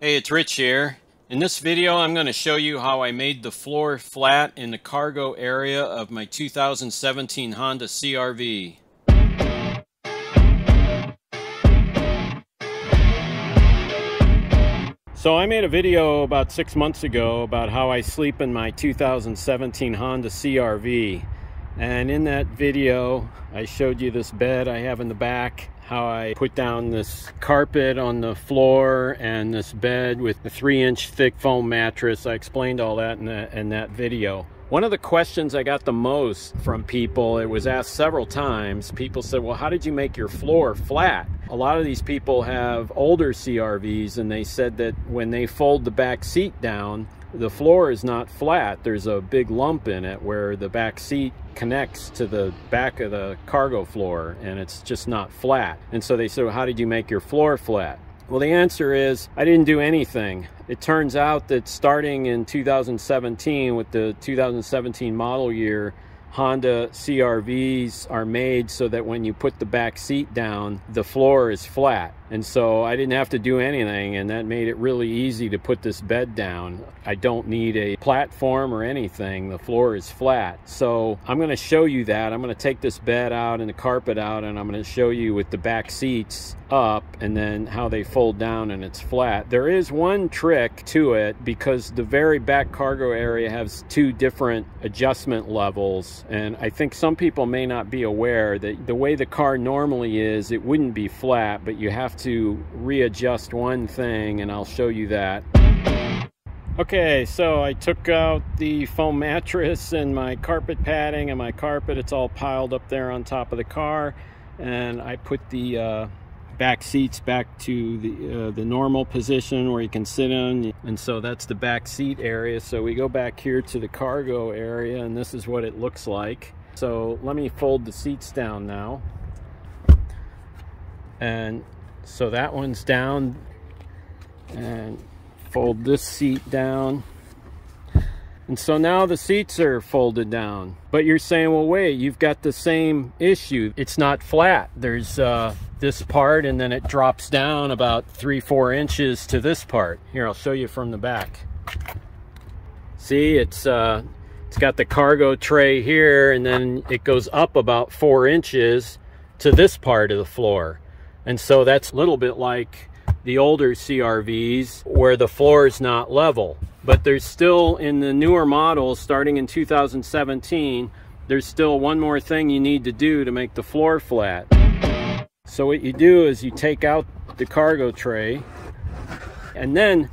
Hey, it's Rich here. In this video, I'm going to show you how I made the floor flat in the cargo area of my 2017 Honda CRV. So I made a video about six months ago about how I sleep in my 2017 Honda CRV. And in that video, I showed you this bed I have in the back how I put down this carpet on the floor and this bed with a three inch thick foam mattress. I explained all that in that, in that video. One of the questions I got the most from people, it was asked several times, people said, well, how did you make your floor flat? A lot of these people have older CRVs and they said that when they fold the back seat down, the floor is not flat. There's a big lump in it where the back seat connects to the back of the cargo floor and it's just not flat. And so they said, well, how did you make your floor flat? Well, the answer is I didn't do anything. It turns out that starting in 2017 with the 2017 model year, Honda CRVs are made so that when you put the back seat down, the floor is flat. And so I didn't have to do anything, and that made it really easy to put this bed down. I don't need a platform or anything. The floor is flat. So I'm going to show you that. I'm going to take this bed out and the carpet out, and I'm going to show you with the back seats up and then how they fold down and it's flat. There is one trick to it because the very back cargo area has two different adjustment levels. And I think some people may not be aware that the way the car normally is, it wouldn't be flat, but you have to readjust one thing and I'll show you that. Okay, so I took out the foam mattress and my carpet padding and my carpet. It's all piled up there on top of the car. And I put the uh, back seats back to the, uh, the normal position where you can sit in. And so that's the back seat area. So we go back here to the cargo area and this is what it looks like. So let me fold the seats down now. And so that one's down. And fold this seat down. And so now the seats are folded down. But you're saying well wait you've got the same issue. It's not flat. There's uh, this part and then it drops down about three four inches to this part. Here I'll show you from the back. See it's uh, it's got the cargo tray here and then it goes up about four inches to this part of the floor and so that's a little bit like the older CRVs where the floor is not level. But there's still, in the newer models, starting in 2017, there's still one more thing you need to do to make the floor flat. So what you do is you take out the cargo tray, and then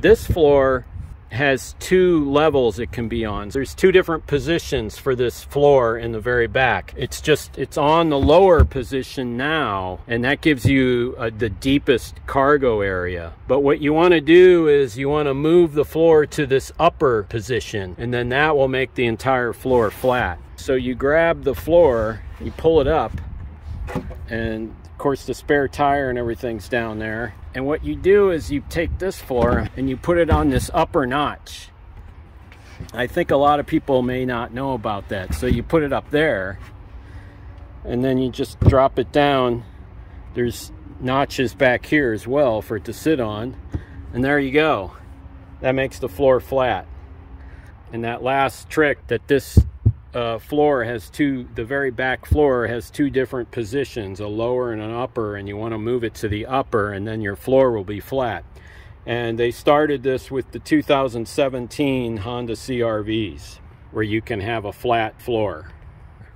this floor has two levels it can be on. There's two different positions for this floor in the very back. It's just, it's on the lower position now, and that gives you uh, the deepest cargo area. But what you want to do is you want to move the floor to this upper position, and then that will make the entire floor flat. So you grab the floor, you pull it up, and course the spare tire and everything's down there and what you do is you take this floor and you put it on this upper notch. I think a lot of people may not know about that. So you put it up there and then you just drop it down. There's notches back here as well for it to sit on. And there you go. That makes the floor flat. And that last trick that this uh, floor has two, the very back floor has two different positions, a lower and an upper, and you want to move it to the upper and then your floor will be flat. And they started this with the 2017 Honda CRVs, where you can have a flat floor.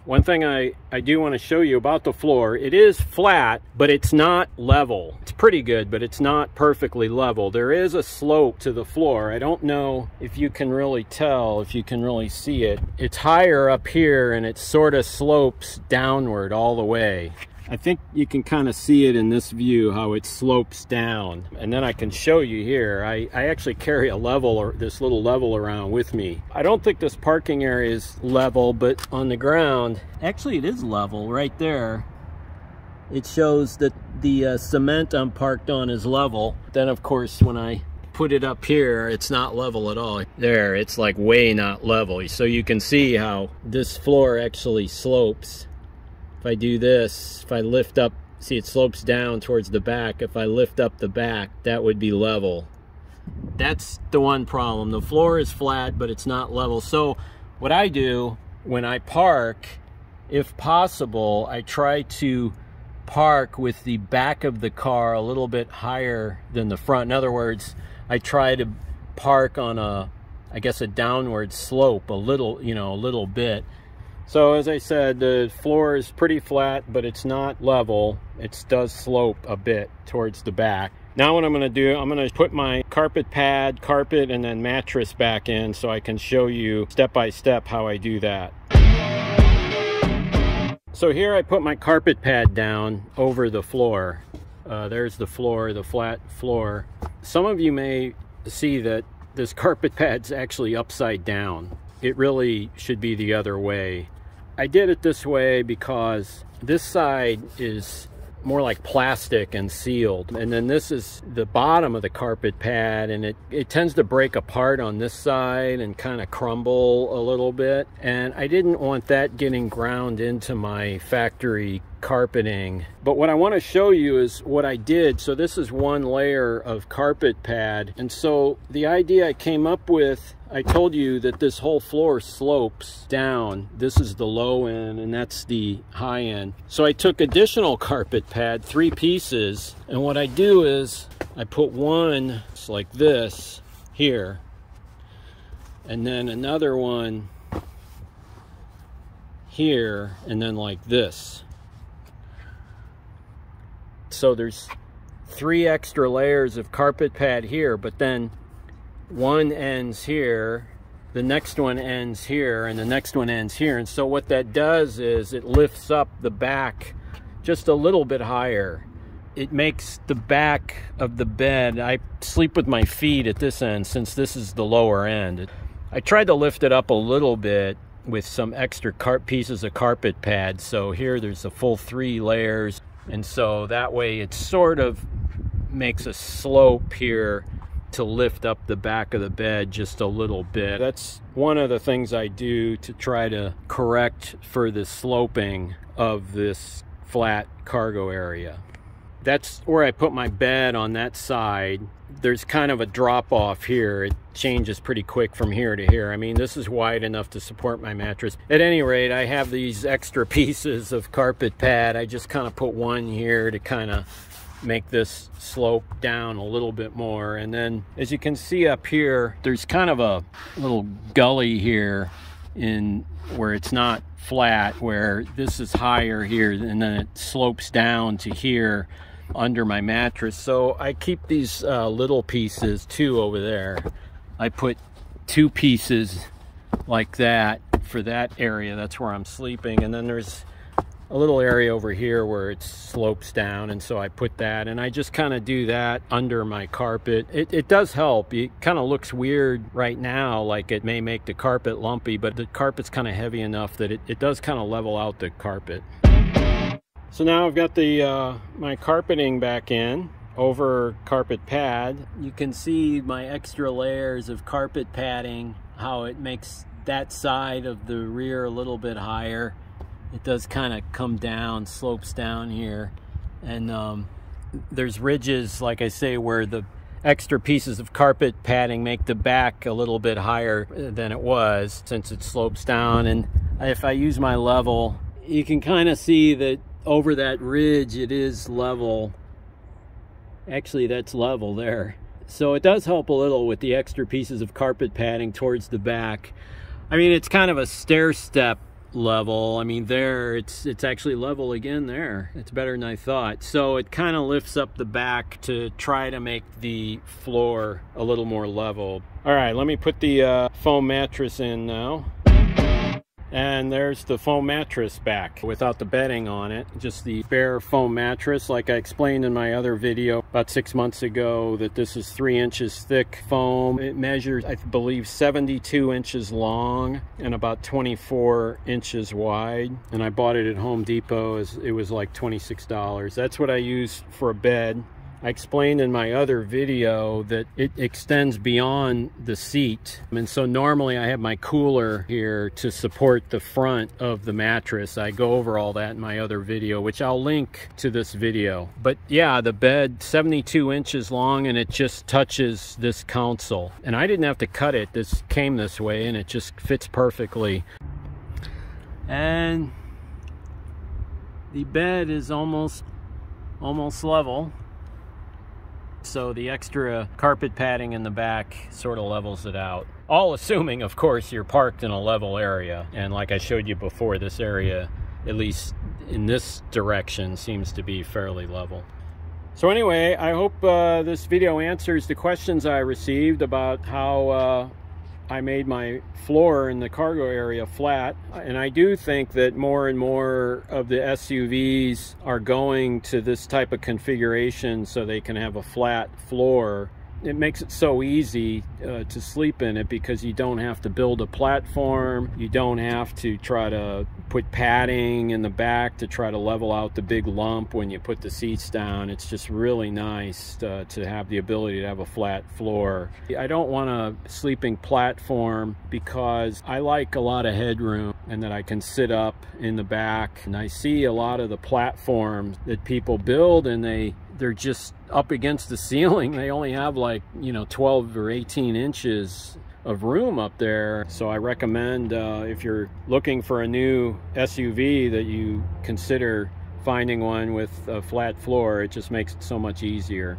One thing I, I do want to show you about the floor, it is flat, but it's not level. It's pretty good, but it's not perfectly level. There is a slope to the floor. I don't know if you can really tell, if you can really see it. It's higher up here and it sort of slopes downward all the way. I think you can kind of see it in this view how it slopes down. And then I can show you here I, I actually carry a level or this little level around with me. I don't think this parking area is level but on the ground actually it is level right there. It shows that the uh, cement I'm parked on is level. Then of course when I put it up here it's not level at all. There it's like way not level. So you can see how this floor actually slopes if I do this, if I lift up, see it slopes down towards the back. If I lift up the back, that would be level. That's the one problem. The floor is flat, but it's not level. So what I do when I park, if possible, I try to park with the back of the car a little bit higher than the front. In other words, I try to park on a, I guess a downward slope a little, you know, a little bit. So as I said, the floor is pretty flat, but it's not level. It does slope a bit towards the back. Now what I'm going to do, I'm going to put my carpet pad, carpet, and then mattress back in so I can show you step by step how I do that. So here I put my carpet pad down over the floor. Uh, there's the floor, the flat floor. Some of you may see that this carpet pad's actually upside down. It really should be the other way. I did it this way because this side is more like plastic and sealed. And then this is the bottom of the carpet pad and it, it tends to break apart on this side and kind of crumble a little bit. And I didn't want that getting ground into my factory carpeting. But what I want to show you is what I did. So this is one layer of carpet pad. And so the idea I came up with I told you that this whole floor slopes down. This is the low end and that's the high end. So I took additional carpet pad, three pieces, and what I do is I put one like this here, and then another one here, and then like this. So there's three extra layers of carpet pad here, but then one ends here, the next one ends here, and the next one ends here. And so what that does is it lifts up the back just a little bit higher. It makes the back of the bed, I sleep with my feet at this end since this is the lower end. I tried to lift it up a little bit with some extra pieces of carpet pad. So here there's a full three layers. And so that way it sort of makes a slope here to lift up the back of the bed just a little bit. That's one of the things I do to try to correct for the sloping of this flat cargo area. That's where I put my bed on that side. There's kind of a drop off here. It changes pretty quick from here to here. I mean, this is wide enough to support my mattress. At any rate, I have these extra pieces of carpet pad. I just kind of put one here to kind of make this slope down a little bit more. And then as you can see up here, there's kind of a little gully here in where it's not flat, where this is higher here and then it slopes down to here under my mattress. So I keep these uh, little pieces too over there. I put two pieces like that for that area. That's where I'm sleeping. And then there's a little area over here where it slopes down and so I put that and I just kind of do that under my carpet. It, it does help. It kind of looks weird right now like it may make the carpet lumpy but the carpet's kind of heavy enough that it, it does kind of level out the carpet. So now I've got the uh, my carpeting back in over carpet pad. You can see my extra layers of carpet padding, how it makes that side of the rear a little bit higher it does kind of come down, slopes down here. And um, there's ridges, like I say, where the extra pieces of carpet padding make the back a little bit higher than it was since it slopes down. And if I use my level, you can kind of see that over that ridge, it is level. Actually, that's level there. So it does help a little with the extra pieces of carpet padding towards the back. I mean, it's kind of a stair step level. I mean, there it's it's actually level again there. It's better than I thought. So it kind of lifts up the back to try to make the floor a little more level. All right, let me put the uh, foam mattress in now. And there's the foam mattress back without the bedding on it. Just the bare foam mattress. Like I explained in my other video about six months ago that this is three inches thick foam. It measures, I believe, 72 inches long and about 24 inches wide. And I bought it at Home Depot. As it was like $26. That's what I use for a bed I explained in my other video that it extends beyond the seat. And so normally I have my cooler here to support the front of the mattress. I go over all that in my other video, which I'll link to this video. But yeah, the bed 72 inches long and it just touches this console. And I didn't have to cut it. This came this way and it just fits perfectly. And the bed is almost almost level so the extra carpet padding in the back sort of levels it out. All assuming, of course, you're parked in a level area. And like I showed you before, this area, at least in this direction, seems to be fairly level. So anyway, I hope uh, this video answers the questions I received about how uh, I made my floor in the cargo area flat. And I do think that more and more of the SUVs are going to this type of configuration so they can have a flat floor it makes it so easy uh, to sleep in it because you don't have to build a platform. You don't have to try to put padding in the back to try to level out the big lump when you put the seats down. It's just really nice uh, to have the ability to have a flat floor. I don't want a sleeping platform because I like a lot of headroom and that I can sit up in the back. And I see a lot of the platforms that people build and they they're just up against the ceiling. They only have like, you know, 12 or 18 inches of room up there. So I recommend uh, if you're looking for a new SUV that you consider finding one with a flat floor. It just makes it so much easier.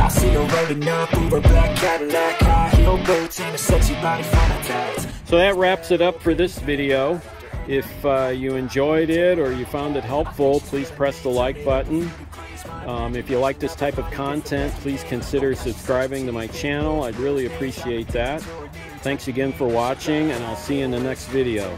I see rolling up black Cadillac, high heel boots, and a sexy body So that wraps it up for this video. If uh, you enjoyed it or you found it helpful, please press the like button. Um, if you like this type of content, please consider subscribing to my channel. I'd really appreciate that. Thanks again for watching, and I'll see you in the next video.